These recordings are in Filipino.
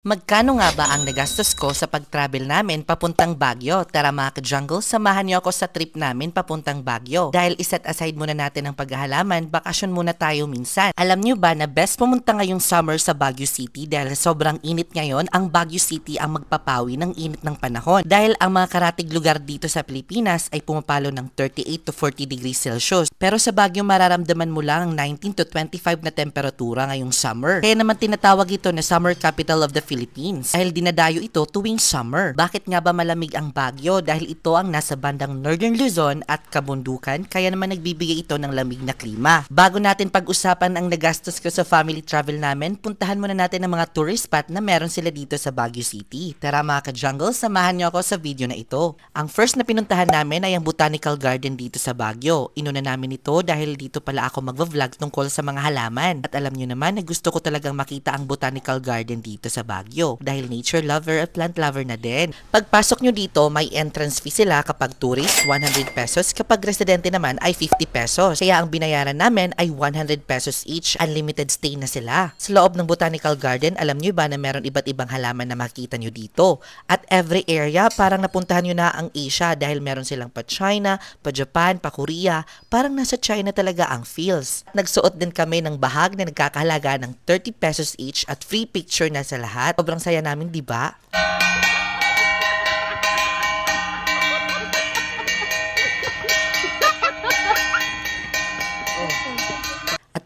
Magkano nga ba ang nagastos ko sa pag-travel namin papuntang Baguio? Tara mga ka-jungle, samahan niyo ako sa trip namin papuntang Baguio. Dahil iset aside muna natin ang paghahalaman, bakasyon muna tayo minsan. Alam niyo ba na best pumunta ngayong summer sa Baguio City dahil sobrang init ngayon, ang Baguio City ang magpapawi ng init ng panahon. Dahil ang mga karatig lugar dito sa Pilipinas ay pumapalo ng 38 to 40 degrees Celsius. Pero sa Baguio mararamdaman mo lang ang 19 to 25 na temperatura ngayong summer. Kaya naman tinatawag ito na summer capital of the Philippines dahil dinadayo ito tuwing summer. Bakit nga ba malamig ang Baguio? Dahil ito ang nasa bandang Northern Luzon at kabundukan kaya naman nagbibigay ito ng lamig na klima. Bago natin pag-usapan ang nagastos ko sa family travel namin, puntahan muna natin ang mga tourist spot na meron sila dito sa Baguio City. Tara mga ka-jungle, samahan niyo ako sa video na ito. Ang first na pinuntahan namin ay ang Botanical Garden dito sa Baguio. Inuna namin ito dahil dito pala ako magva-vlog tungkol sa mga halaman. At alam niyo naman na gusto ko talagang makita ang Botanical Garden dito sa Baguio. Baguio dahil nature lover at plant lover na din. Pagpasok nyo dito, may entrance fee sila kapag tourist, 100 pesos. Kapag residente naman ay 50 pesos. Kaya ang binayaran namin ay 100 pesos each. Unlimited stay na sila. Sa loob ng Botanical Garden, alam nyo ba na meron iba't ibang halaman na makita nyo dito? At every area, parang napuntahan nyo na ang Asia dahil meron silang pa China, pa Japan, pa Korea. Parang nasa China talaga ang feels. Nagsuot din kami ng bahag na nagkakahalaga ng 30 pesos each at free picture na sa lahat. Sobrang saya namin, di ba?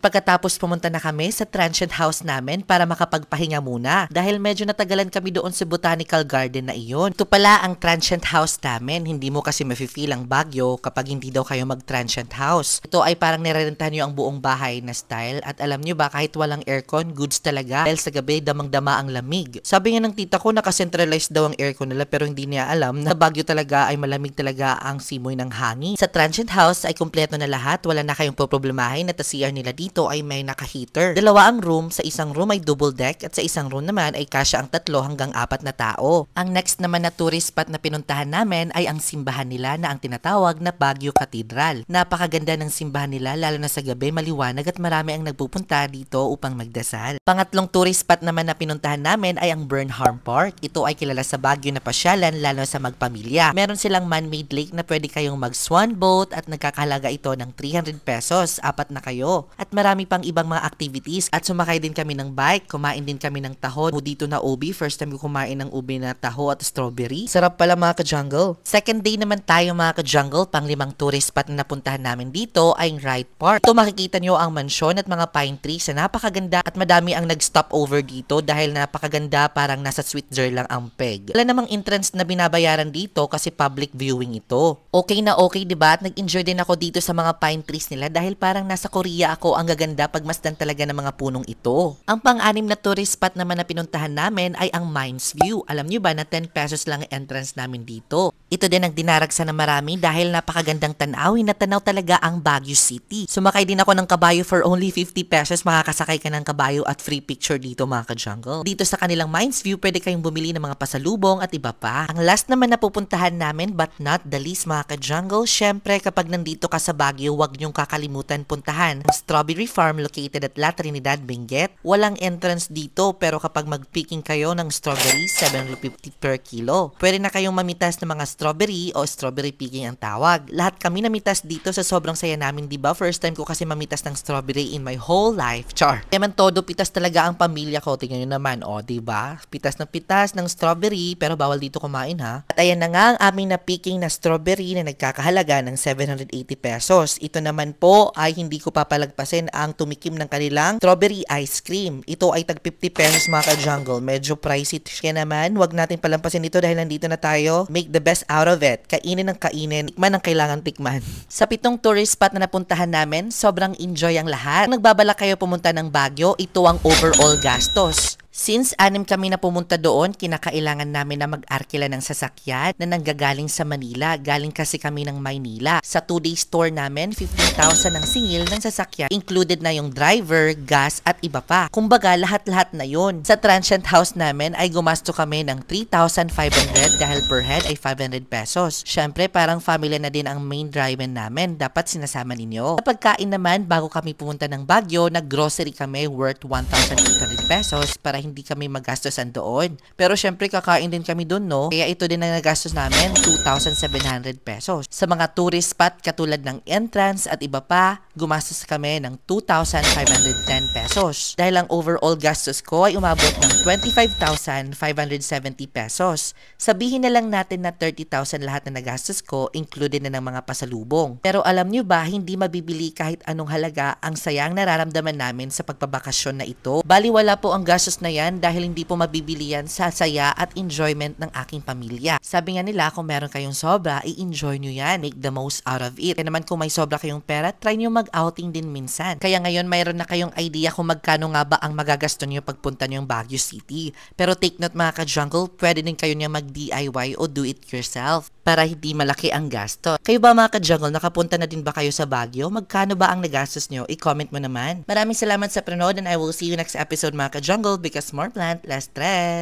Pagkatapos pumunta na kami sa transient house namin para makapagpahinga muna dahil medyo natagalan kami doon sa botanical garden na iyon. Ito pala ang transient house namin. Hindi mo kasi mafe-feel ang Baguio kapag hindi daw kayo mag-transient house. Ito ay parang nirerentahan nyo ang buong bahay na style at alam nyo ba kahit walang aircon, goods talaga dahil sa gabi damang-dama ang lamig. Sabi nga ng tita ko nakacentralized daw ang aircon nila pero hindi niya alam na Baguio talaga ay malamig talaga ang simoy ng hangin. Sa transient house ay kumpleto na lahat. Wala na kayong poproblemahin at CR nila dito ay may naka-heater. Dalawa ang room, sa isang room ay double deck at sa isang room naman ay kasya ang tatlo hanggang apat na tao. Ang next naman na tourist spot na pinuntahan namin ay ang simbahan nila na ang tinatawag na Baguio Cathedral. Napakaganda ng simbahan nila lalo na sa gabi maliwanag at marami ang nagpupunta dito upang magdasal. Pangatlong tourist spot naman na pinuntahan namin ay ang Burnham Park. Ito ay kilala sa Baguio na pasyalan lalo sa magpamilya. Meron silang man-made lake na pwede kayong mag-swan boat at nagkakalaga ito ng 300 pesos. Apat na kayo. At pang ibang mga activities at sumakay din kami ng bike, kumain din kami ng taho dito na ubi. First time ko kumain ng ubi na taho at strawberry. Sarap pala mga ka-jungle. Second day naman tayo mga ka-jungle, pang limang tourist spot na napuntahan namin dito ay Wright Park. Ito makikita nyo ang mansyon at mga pine trees na napakaganda at madami ang nag-stop over dito dahil napakaganda parang nasa Switzerland lang ang peg. Wala namang entrance na binabayaran dito kasi public viewing ito. Okay na okay 'di ba? At nag-enjoy din ako dito sa mga pine trees nila dahil parang nasa Korea ako ang gaganda pagmasdan talaga ng mga punong ito. Ang pang-anim na tourist spot naman na pinuntahan namin ay ang Mines View. Alam nyo ba na 10 pesos lang ang entrance namin dito? Ito din ang dinaragsa ng marami dahil napakagandang tanawin na tanaw talaga ang Baguio City. Sumakay din ako ng kabayo for only 50 pesos. Makakasakay ka ng kabayo at free picture dito mga ka-jungle. Dito sa kanilang Mines View, pwede kayong bumili ng mga pasalubong at iba pa. Ang last naman na pupuntahan namin but not the least mga ka-jungle, syempre kapag nandito ka sa Baguio, huwag niyong kakalimutan puntahan ang Strawberry Farm located at La Trinidad, Benguet. Walang entrance dito pero kapag mag-picking kayo ng strawberry, 750 per kilo. Pwede na kayong mamitas ng mga strawberry o strawberry picking ang tawag. Lahat kami namitas dito sa sobrang saya namin, di ba? First time ko kasi mamitas ng strawberry in my whole life. Char. Eman todo, pitas talaga ang pamilya ko. Tingnan nyo naman, o, oh, di ba? Pitas ng pitas ng strawberry pero bawal dito kumain ha. At ayan na nga ang aming na picking na strawberry na nagkakahalaga ng 780 pesos. Ito naman po ay hindi ko papalagpasin ang tumikim ng kanilang strawberry ice cream. Ito ay tag 50 pesos mga ka-jungle. Medyo pricey. Kaya naman, wag natin palampasin ito dahil nandito na tayo. Make the best out of it. Kainin ng kainin. Tikman ang kailangan tikman. Sa pitong tourist spot na napuntahan namin, sobrang enjoy ang lahat. Kung nagbabalak kayo pumunta ng Baguio, ito ang overall gastos. Since anim kami na pumunta doon, kinakailangan namin na mag-arkila ng sasakyan na nanggagaling sa Manila. Galing kasi kami ng Maynila. Sa 2-day tour namin, 15,000 ang singil ng sasakyan. Included na yung driver, gas at iba pa. Kumbaga, lahat-lahat na yon. Sa transient house namin ay gumasto kami ng 3,500 dahil per head ay 500 pesos. Syempre, parang family na din ang main driver namin. Dapat sinasama ninyo. Sa pagkain naman, bago kami pumunta ng Baguio, nag-grocery kami worth 1,800 pesos para hindi kami magastosan doon. Pero syempre kakain din kami doon, no? Kaya ito din ang nagastos namin, 2,700 pesos. Sa mga tourist spot katulad ng entrance at iba pa, gumastos kami ng 2,510 pesos. Dahil ang overall gastos ko ay umabot ng 25,570 pesos. Sabihin na lang natin na 30,000 lahat na nagastos ko, included na ng mga pasalubong. Pero alam nyo ba, hindi mabibili kahit anong halaga ang sayang nararamdaman namin sa pagpabakasyon na ito. Baliwala po ang gastos na yan dahil hindi po mabibili yan sa saya at enjoyment ng aking pamilya. Sabi nga nila, kung meron kayong sobra, i-enjoy nyo yan. Make the most out of it. Kaya naman kung may sobra kayong pera, try nyo mag-outing din minsan. Kaya ngayon mayroon na kayong idea kung magkano nga ba ang magagasto nyo pagpunta nyo yung Baguio City. Pero take note mga ka-jungle, pwede din kayo niya mag-DIY o do it yourself para hindi malaki ang gasto. Kayo ba mga ka-jungle, nakapunta na din ba kayo sa Baguio? Magkano ba ang nagastos nyo? I-comment mo naman. Maraming salamat sa panood and I will see you next episode mga ka-jungle because more plant, less stress.